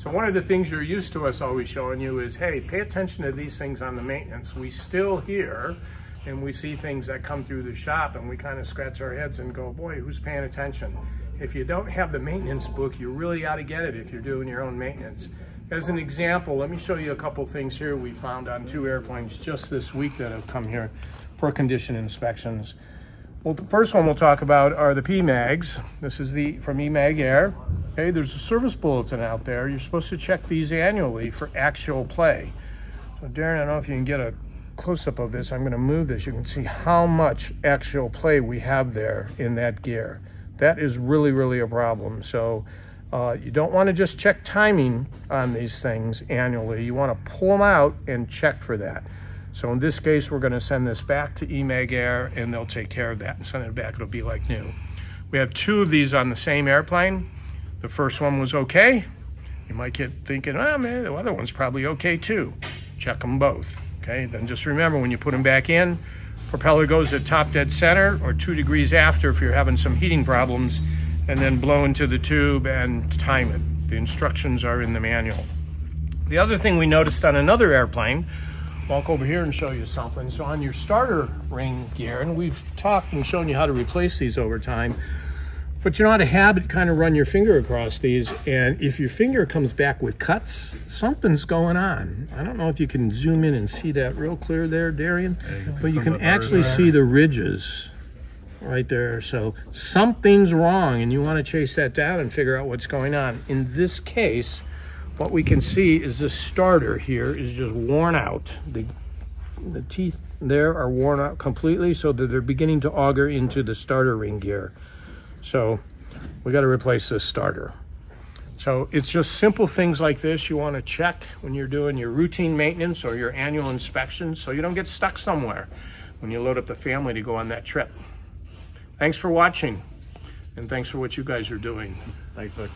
So one of the things you're used to us always showing you is, hey, pay attention to these things on the maintenance. We still hear and we see things that come through the shop and we kind of scratch our heads and go, boy, who's paying attention? If you don't have the maintenance book, you really ought to get it if you're doing your own maintenance. As an example, let me show you a couple things here we found on two airplanes just this week that have come here for condition inspections. Well, the first one we'll talk about are the PMags. This is the from eMag Air. Okay, there's a service bulletin out there. You're supposed to check these annually for axial play. So Darren, I don't know if you can get a close-up of this. I'm gonna move this. You can see how much axial play we have there in that gear. That is really, really a problem. So uh, you don't wanna just check timing on these things annually. You wanna pull them out and check for that. So in this case, we're gonna send this back to eMag Air and they'll take care of that and send it back. It'll be like new. We have two of these on the same airplane. The first one was okay. You might get thinking, oh man, the other one's probably okay too. Check them both, okay? Then just remember when you put them back in, propeller goes at top dead center or two degrees after if you're having some heating problems and then blow into the tube and time it. The instructions are in the manual. The other thing we noticed on another airplane walk over here and show you something. So on your starter ring gear, and we've talked and shown you how to replace these over time, but you know how to habit kind of run your finger across these, and if your finger comes back with cuts, something's going on. I don't know if you can zoom in and see that real clear there, Darian, yeah, but you can actually see the ridges right there. So something's wrong, and you want to chase that down and figure out what's going on. In this case, what we can see is the starter here is just worn out. The, the teeth there are worn out completely so that they're beginning to auger into the starter ring gear. So we got to replace this starter. So it's just simple things like this you want to check when you're doing your routine maintenance or your annual inspection so you don't get stuck somewhere when you load up the family to go on that trip. Thanks for watching and thanks for what you guys are doing. Thanks, Vic.